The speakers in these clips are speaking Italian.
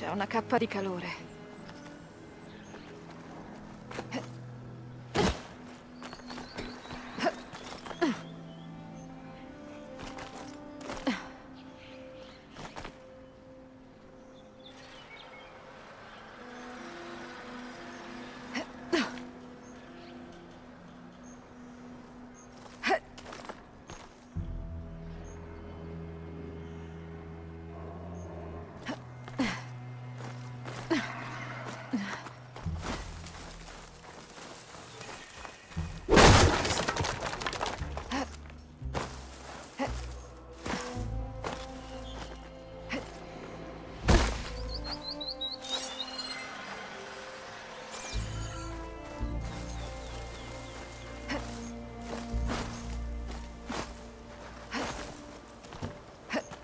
C'è una cappa di calore.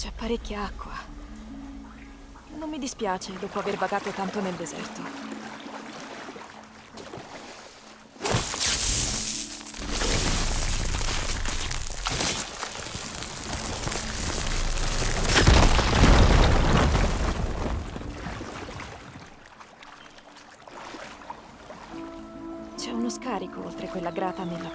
C'è parecchia acqua. Non mi dispiace dopo aver vagato tanto nel deserto. C'è uno scarico oltre quella grata nella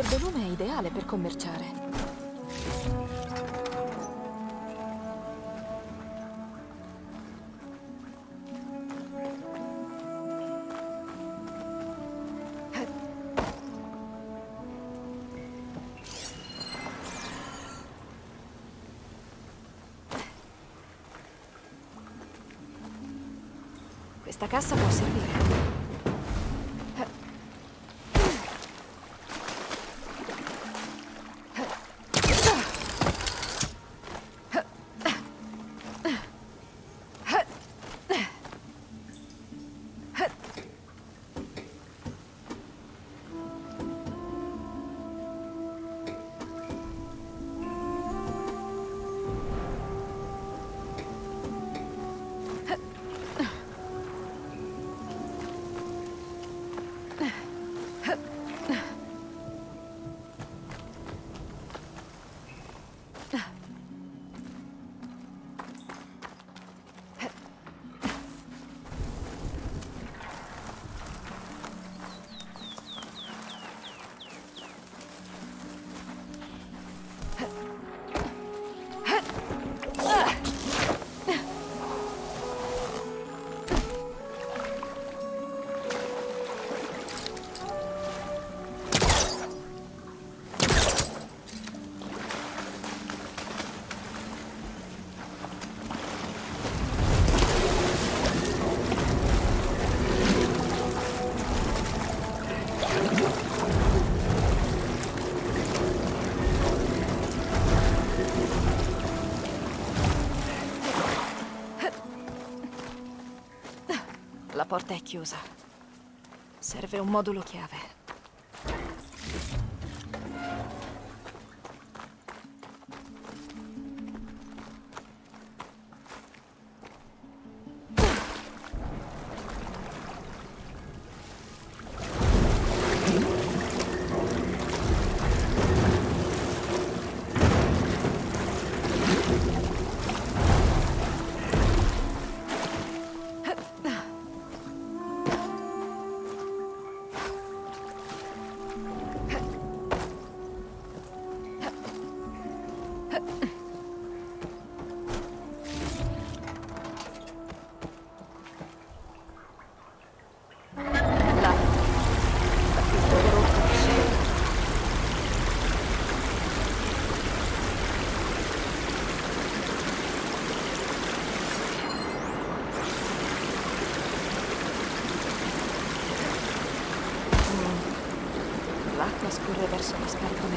verdolume è ideale per commerciare. Questa cassa può servire. La porta è chiusa. Serve un modulo chiave. Eso es cargo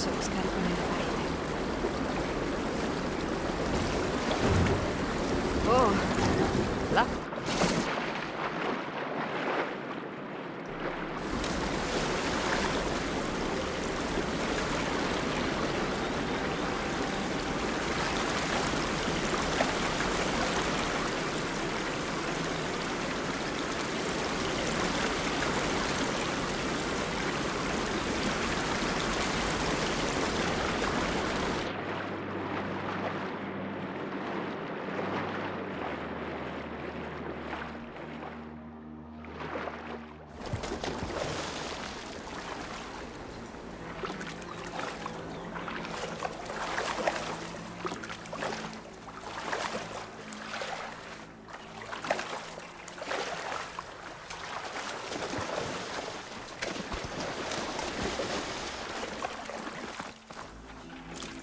so it's kind of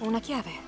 Una chiave.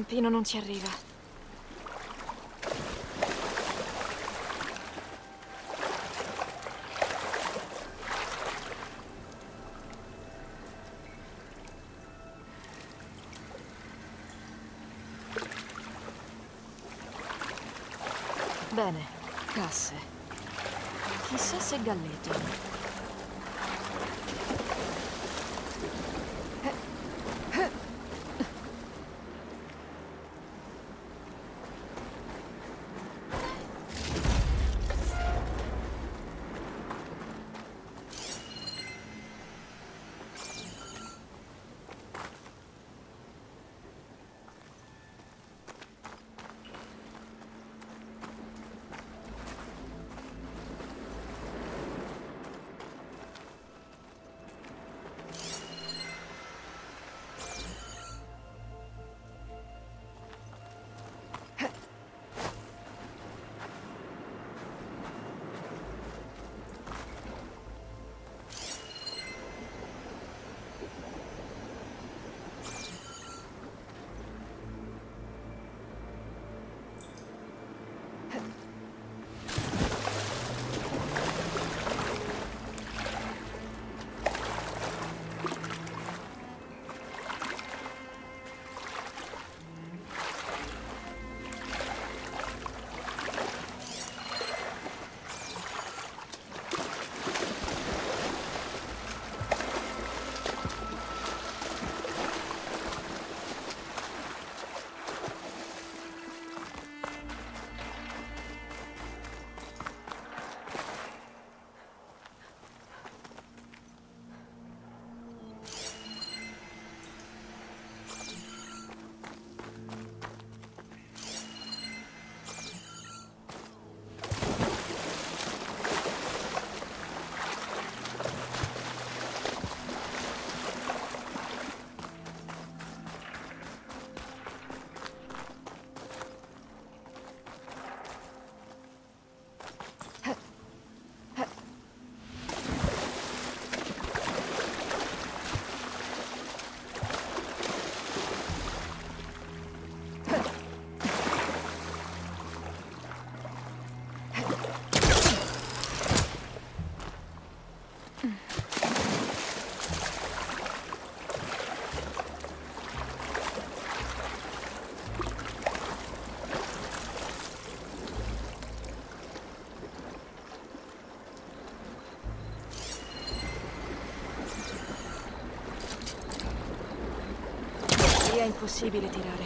Il rampino non ci arriva. Impossibile tirare.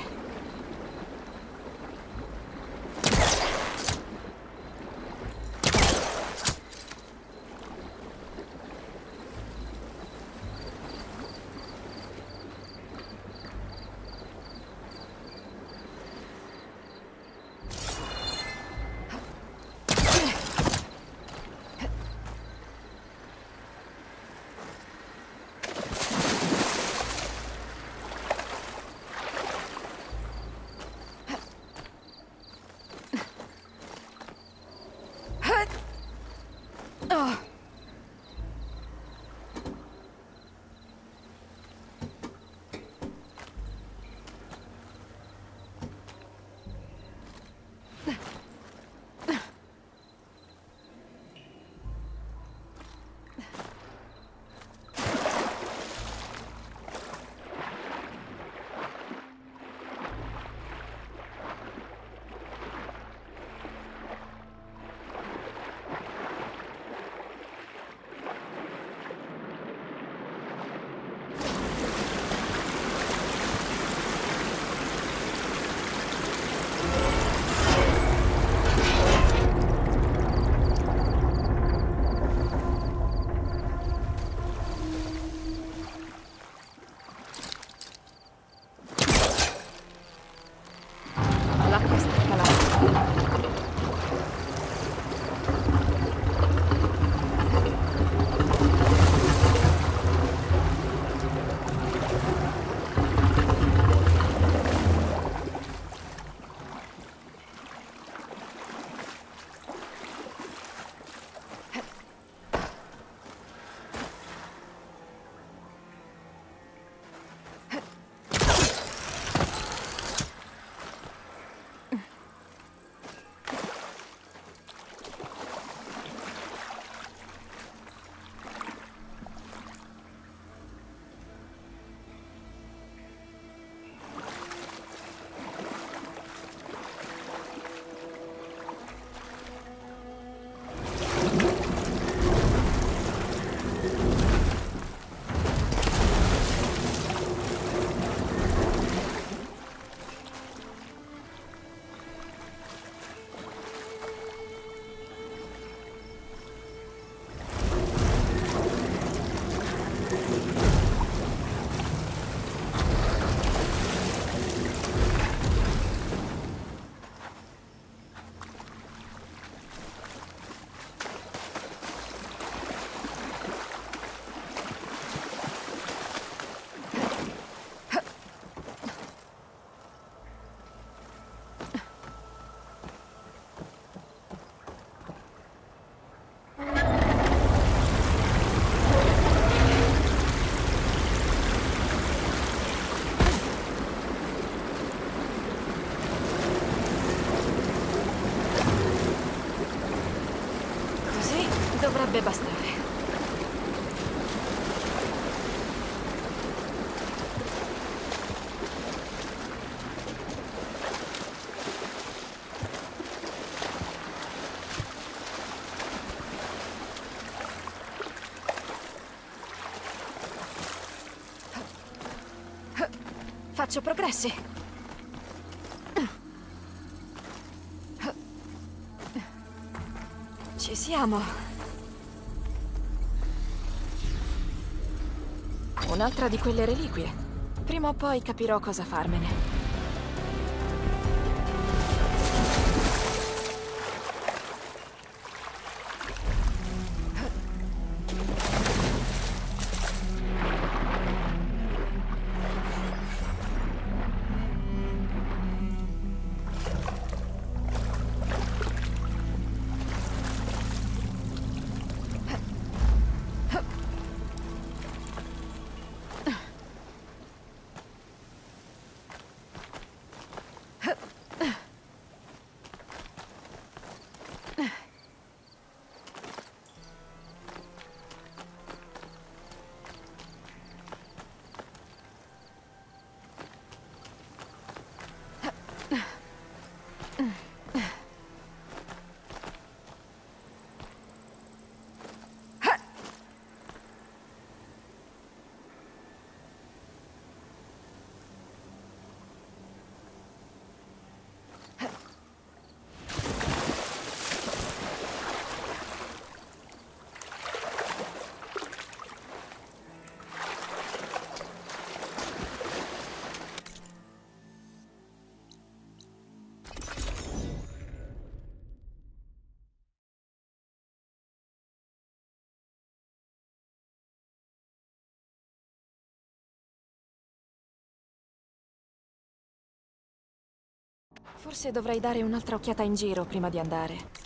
Dovrebbe bastare. Faccio progressi. Ci siamo. Un'altra di quelle reliquie. Prima o poi capirò cosa farmene. Forse dovrei dare un'altra occhiata in giro prima di andare.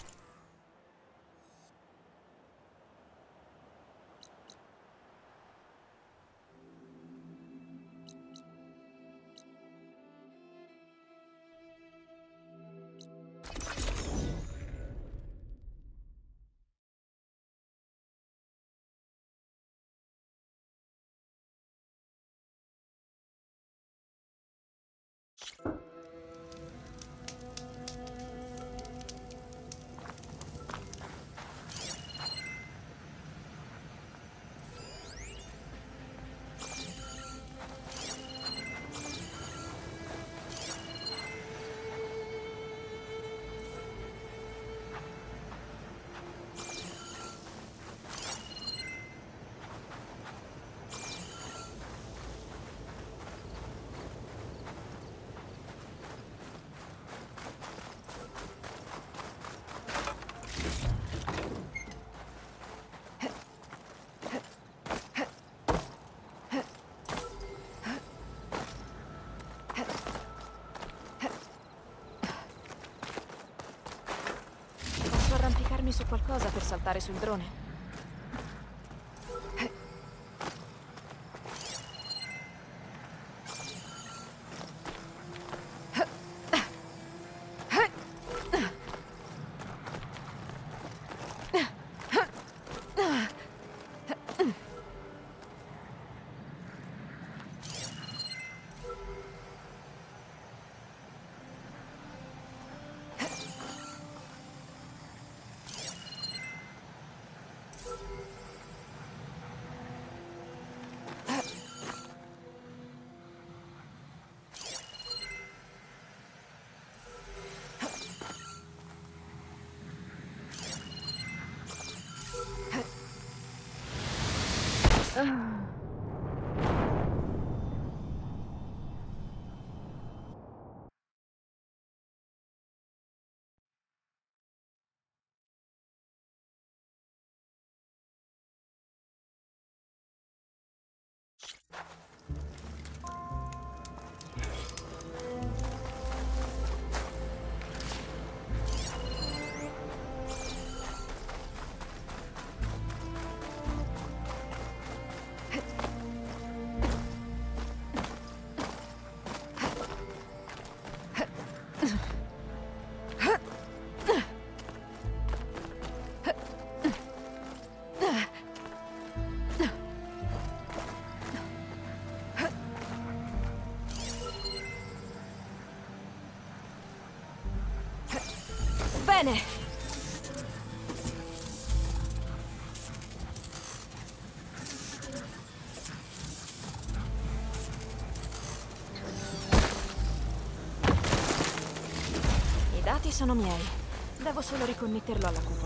Arrampicarmi su qualcosa per saltare sul drone? Sono miei. Devo solo riconnetterlo alla cupola.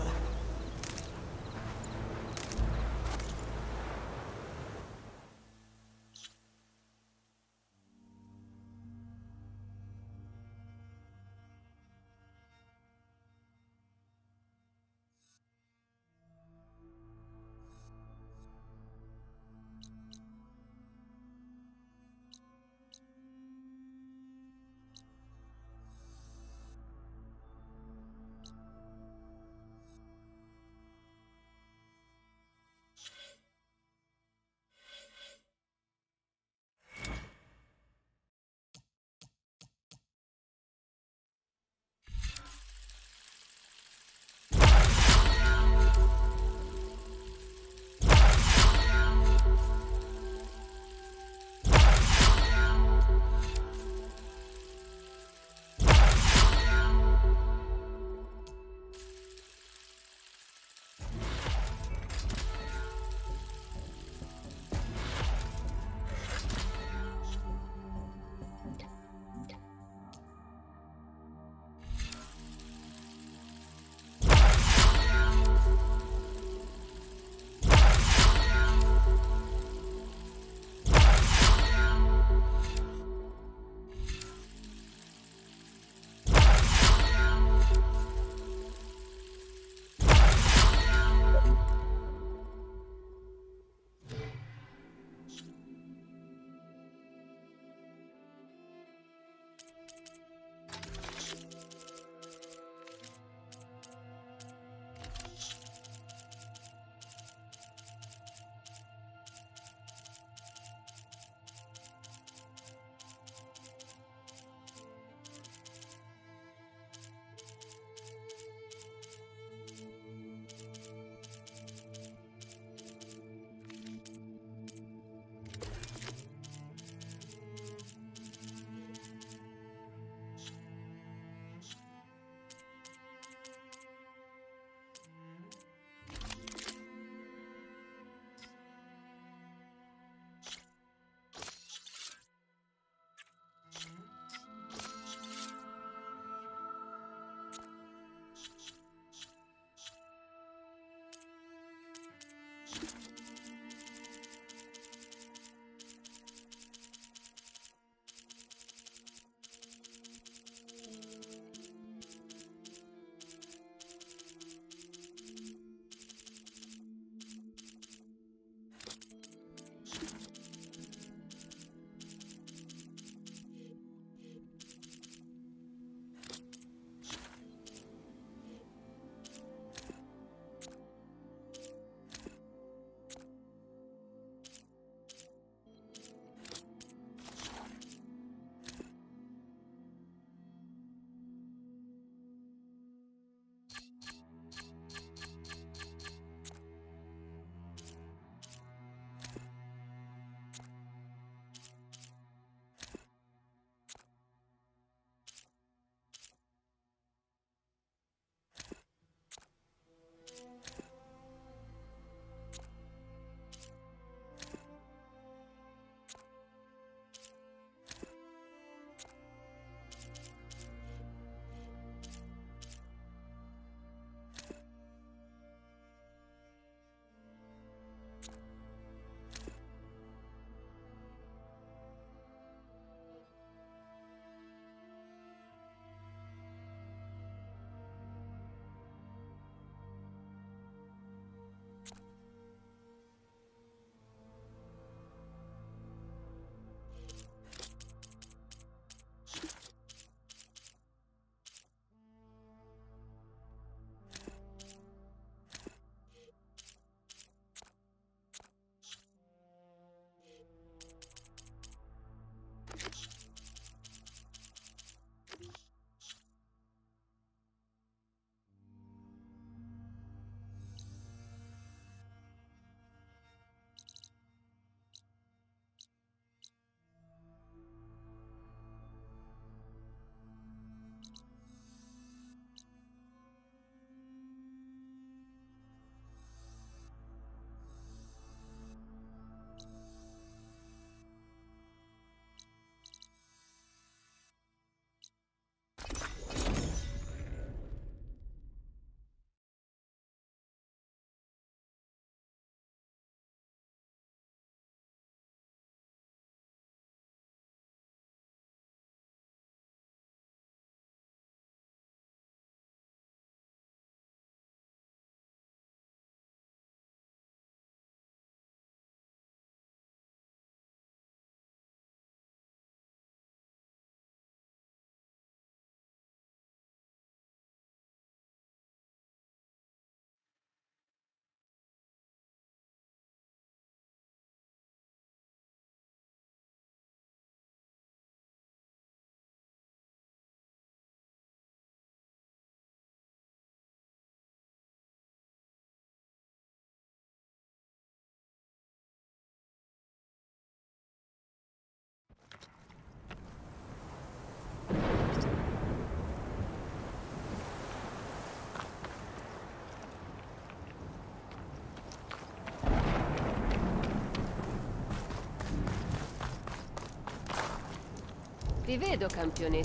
Ti vedo, campione.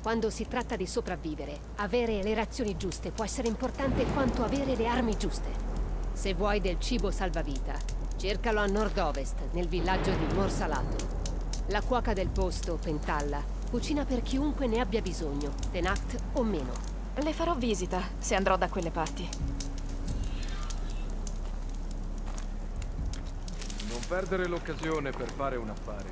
Quando si tratta di sopravvivere, avere le razioni giuste può essere importante quanto avere le armi giuste. Se vuoi del cibo salvavita, cercalo a nord-ovest, nel villaggio di Morsalato. La cuoca del posto, Pentalla, cucina per chiunque ne abbia bisogno, Tenact o meno. Le farò visita se andrò da quelle parti. Perdere l'occasione per fare un affare.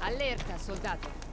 Allerta, soldato.